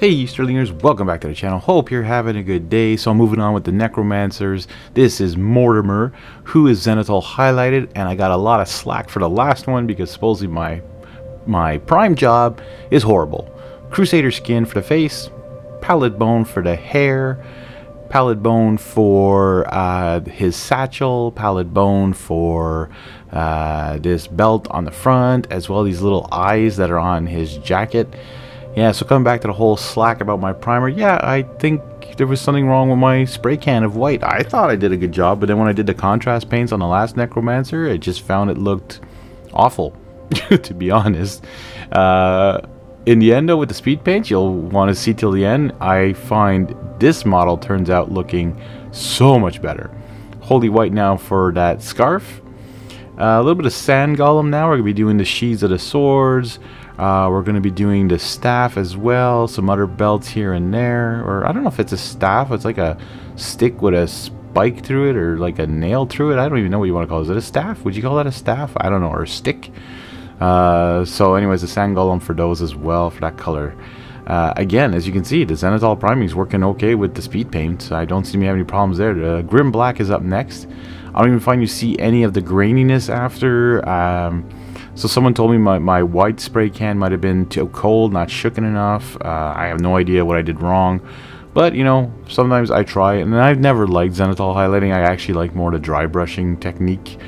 Hey Sterlingers, welcome back to the channel. Hope you're having a good day. So I'm moving on with the Necromancers. This is Mortemyr, who is Zenithal highlighted, and I got a lot of slack for the last one because supposedly my my prime job is horrible. Crusader skin for the face, pallid bone for the hair, pallid bone for uh, his satchel, pallid bone for uh, this belt on the front, as well as these little eyes that are on his jacket. Yeah, so coming back to the whole slack about my primer, yeah, I think there was something wrong with my spray can of white. I thought I did a good job, but then when I did the contrast paints on the last Necromancer, I just found it looked awful, to be honest. Uh, in the end, though, with the speed paints, you'll want to see till the end. I find this model turns out looking so much better. Holy white now for that scarf. Uh, a little bit of sand golem now. We're going to be doing the sheaths of the swords. Uh, we're going to be doing the staff as well, some other belts here and there, or I don't know if it's a staff, it's like a stick with a spike through it or like a nail through it. I don't even know what you want to call it. Is it a staff? Would you call that a staff? I don't know, or a stick. Uh, so anyways, the sand golem for those as well, for that color. Uh, again, as you can see, the Zenithal priming is working okay with the speed paint. So I don't seem to have any problems there. The Grim Black is up next. I don't even find you see any of the graininess after. Um, so someone told me my, my white spray can might have been too cold, not shooken enough. Uh, I have no idea what I did wrong. But, you know, sometimes I try, and I've never liked Zenithal highlighting. I actually like more the dry brushing technique.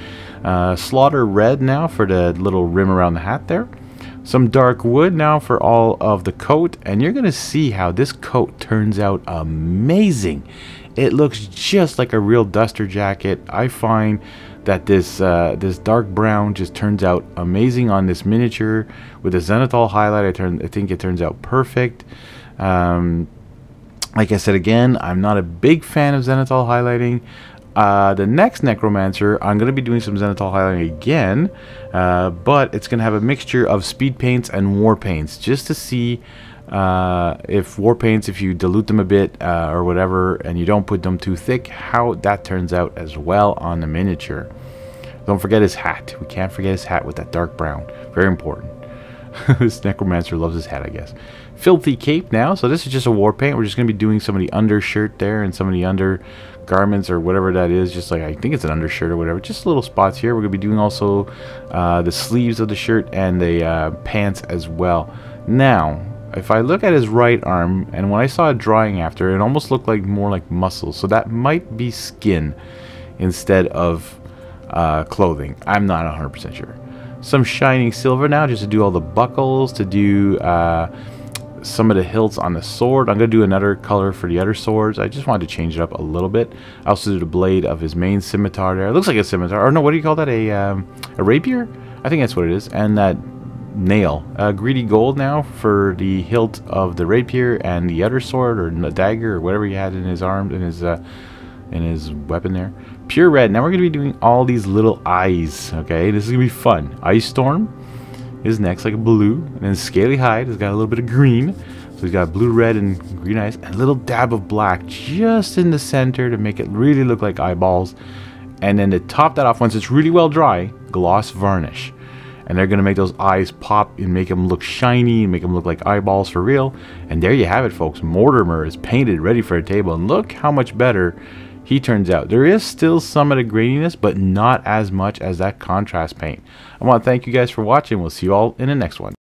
Uh, Slaughter red now for the little rim around the hat there. Some dark wood now for all of the coat, and you're going to see how this coat turns out amazing. It looks just like a real duster jacket. I find that this uh, this dark brown just turns out amazing on this miniature. With the zenithal highlight I, turn, I think it turns out perfect. Um, like I said again I'm not a big fan of zenithal highlighting. Uh, the next Necromancer, I'm going to be doing some Zenithal highlighting again, uh, but it's going to have a mixture of speed paints and war paints, just to see uh, if war paints, if you dilute them a bit uh, or whatever, and you don't put them too thick, how that turns out as well on the miniature. Don't forget his hat. We can't forget his hat with that dark brown. Very important. this necromancer loves his hat, I guess. Filthy cape now. So this is just a war paint. We're just going to be doing some of the undershirt there and some of the under garments or whatever that is. Just like, I think it's an undershirt or whatever. Just little spots here. We're going to be doing also uh, the sleeves of the shirt and the uh, pants as well. Now, if I look at his right arm, and when I saw it drying after, it almost looked like more like muscles. So that might be skin instead of uh, clothing. I'm not 100% sure. Some shining silver now, just to do all the buckles, to do uh, some of the hilts on the sword. I'm going to do another color for the other swords. I just wanted to change it up a little bit. I also did the blade of his main scimitar there. It looks like a scimitar. Or no, what do you call that? A, um, a rapier? I think that's what it is. And that nail. Uh, greedy gold now for the hilt of the rapier and the other sword or the dagger or whatever he had in his arm in his uh, in his weapon there. Pure red. Now we're gonna be doing all these little eyes. Okay, this is gonna be fun. Ice storm is next, like a blue, and then scaly hide has got a little bit of green. So he's got blue, red, and green eyes, and a little dab of black just in the center to make it really look like eyeballs. And then to top that off, once it's really well dry, gloss varnish and they're to make those eyes pop and make them look shiny and make them look like eyeballs for real. And there you have it, folks. Mortemyr is painted, ready for a table, and look how much better he turns out. There is still some of the graininess, but not as much as that contrast paint. I want to thank you guys for watching. We'll see you all in the next one.